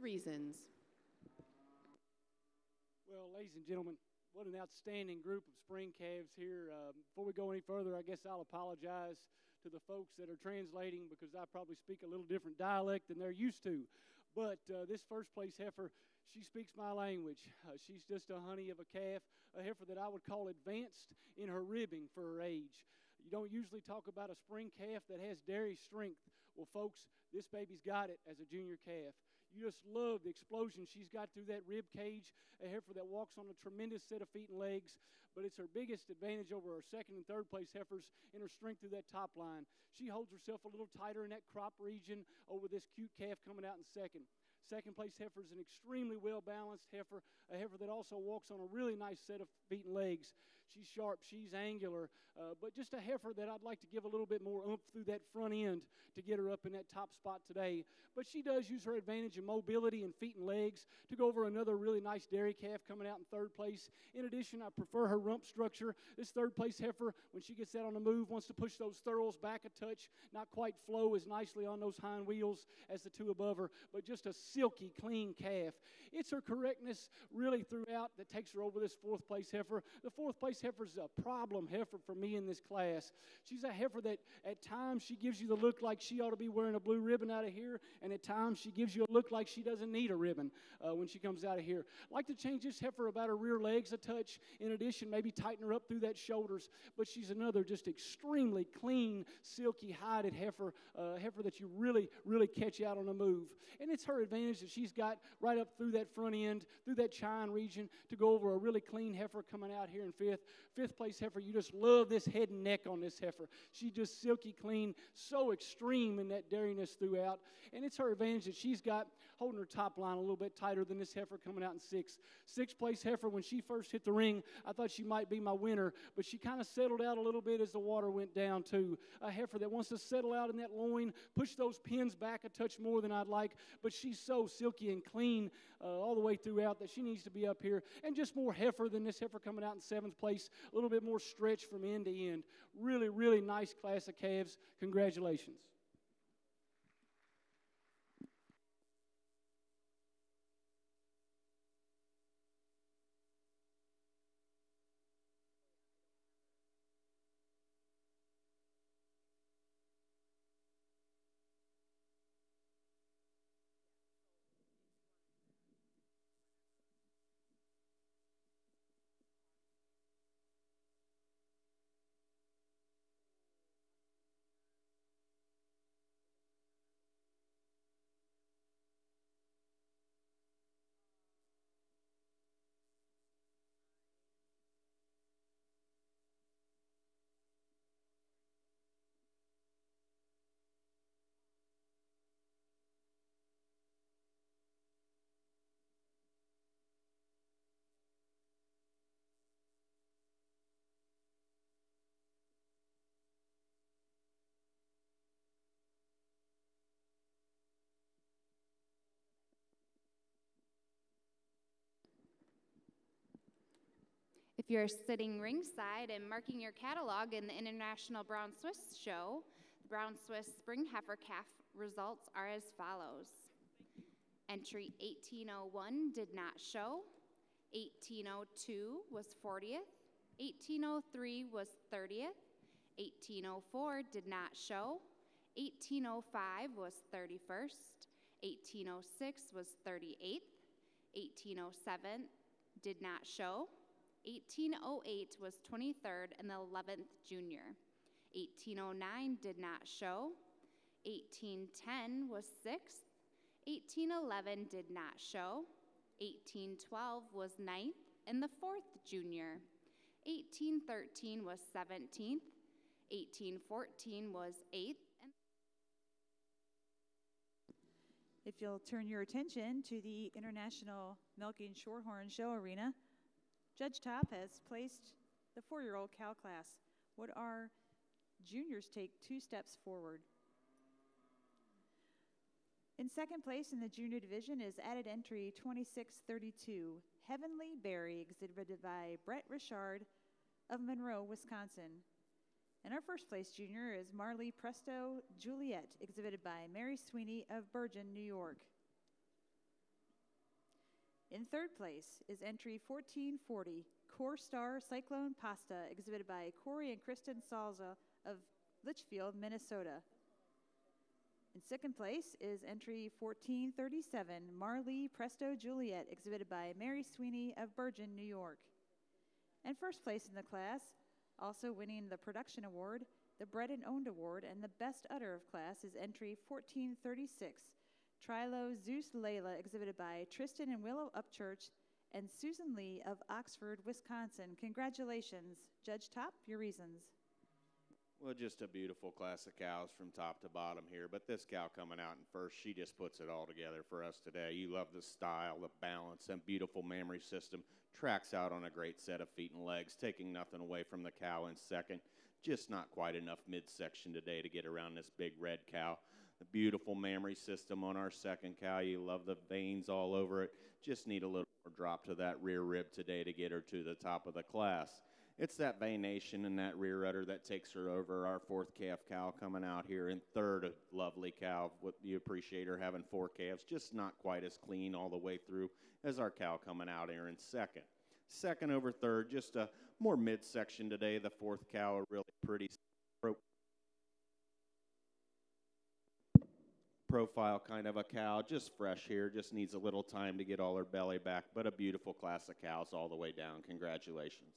reasons. Well, ladies and gentlemen, what an outstanding group of spring calves here. Um, before we go any further, I guess I'll apologize to the folks that are translating because I probably speak a little different dialect than they're used to. But uh, this first place heifer, she speaks my language. Uh, she's just a honey of a calf, a heifer that I would call advanced in her ribbing for her age. You don't usually talk about a spring calf that has dairy strength. Well, folks, this baby's got it as a junior calf. You just love the explosion she's got through that rib cage, a heifer that walks on a tremendous set of feet and legs, but it's her biggest advantage over her second and third place heifers in her strength through that top line. She holds herself a little tighter in that crop region over this cute calf coming out in second. Second place heifer is an extremely well balanced heifer, a heifer that also walks on a really nice set of feet and legs. She's sharp, she's angular, uh, but just a heifer that I'd like to give a little bit more oomph through that front end to get her up in that top spot today. But she does use her advantage in mobility and feet and legs to go over another really nice dairy calf coming out in third place. In addition, I prefer her rump structure. This third place heifer, when she gets out on the move, wants to push those thurls back a touch, not quite flow as nicely on those hind wheels as the two above her, but just a silky, clean calf. It's her correctness really throughout that takes her over this fourth place heifer. The fourth place heifer's a problem heifer for me in this class. She's a heifer that at times she gives you the look like she ought to be wearing a blue ribbon out of here, and at times she gives you a look like she doesn't need a ribbon uh, when she comes out of here. I'd like to change this heifer about her rear legs a touch. In addition, maybe tighten her up through that shoulders. But she's another just extremely clean, silky, hided heifer, uh, heifer that you really, really catch out on the move. And it's her advantage that she's got right up through that front end, through that chine region, to go over a really clean heifer coming out here in fifth. Fifth place heifer, you just love this head and neck on this heifer. She just silky clean, so extreme in that dairiness throughout. And it's her advantage that she's got holding her top line a little bit tighter than this heifer coming out in sixth. Sixth place heifer, when she first hit the ring, I thought she might be my winner, but she kind of settled out a little bit as the water went down, too. A heifer that wants to settle out in that loin, push those pins back a touch more than I'd like, but she's so silky and clean uh, all the way throughout that she needs to be up here. And just more heifer than this heifer coming out in seventh place, a little bit more stretch from end to end. Really, really nice class of calves. Congratulations. If you're sitting ringside and marking your catalog in the International Brown Swiss Show, the Brown Swiss Spring Heifer Calf results are as follows. Entry 1801 did not show. 1802 was 40th. 1803 was 30th. 1804 did not show. 1805 was 31st. 1806 was 38th. 1807 did not show. 1808 was 23rd and the 11th junior. 1809 did not show. 1810 was 6th. 1811 did not show. 1812 was 9th and the 4th junior. 1813 was 17th. 1814 was 8th. If you'll turn your attention to the International Milking Shorthorn Show Arena, Judge Top has placed the four year old cow class. Would our juniors take two steps forward? In second place in the junior division is added entry 2632, Heavenly Berry, exhibited by Brett Richard of Monroe, Wisconsin. And our first place junior is Marley Presto Juliet, exhibited by Mary Sweeney of Bergen, New York. In third place is entry 1440, Core Star Cyclone Pasta, exhibited by Corey and Kristen Salza of Litchfield, Minnesota. In second place is entry 1437, Marley Presto Juliet, exhibited by Mary Sweeney of Bergen, New York. And first place in the class, also winning the Production Award, the Bred and Owned Award, and the Best Udder of class is entry 1436, Trilo Zeus Layla, exhibited by Tristan and Willow Upchurch and Susan Lee of Oxford, Wisconsin. Congratulations. Judge Top, your reasons. Well, just a beautiful class of cows from top to bottom here. But this cow coming out in first, she just puts it all together for us today. You love the style, the balance, and beautiful mammary system. Tracks out on a great set of feet and legs, taking nothing away from the cow in second. Just not quite enough midsection today to get around this big red cow. The beautiful mammary system on our second cow. You love the veins all over it. Just need a little more drop to that rear rib today to get her to the top of the class. It's that venation and that rear udder that takes her over. Our fourth calf cow coming out here in third, a lovely cow. You appreciate her having four calves, just not quite as clean all the way through as our cow coming out here in second. Second over third, just a more midsection today. The fourth cow, a really pretty profile kind of a cow, just fresh here, just needs a little time to get all her belly back, but a beautiful class of cows all the way down. Congratulations.